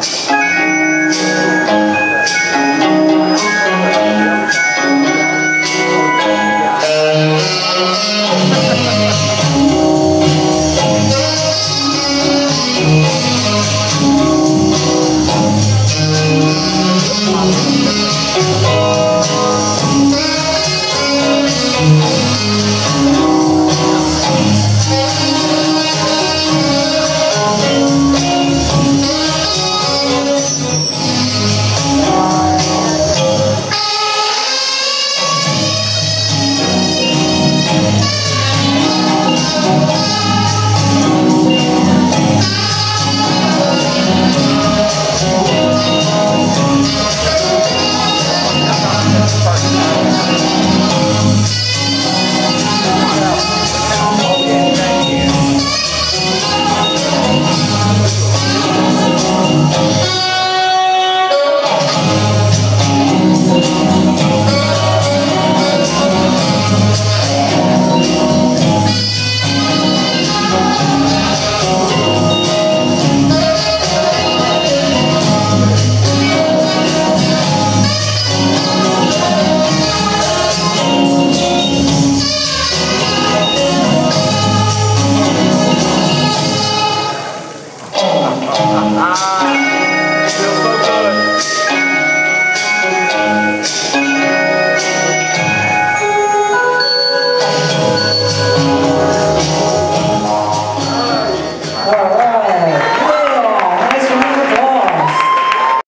Thanks.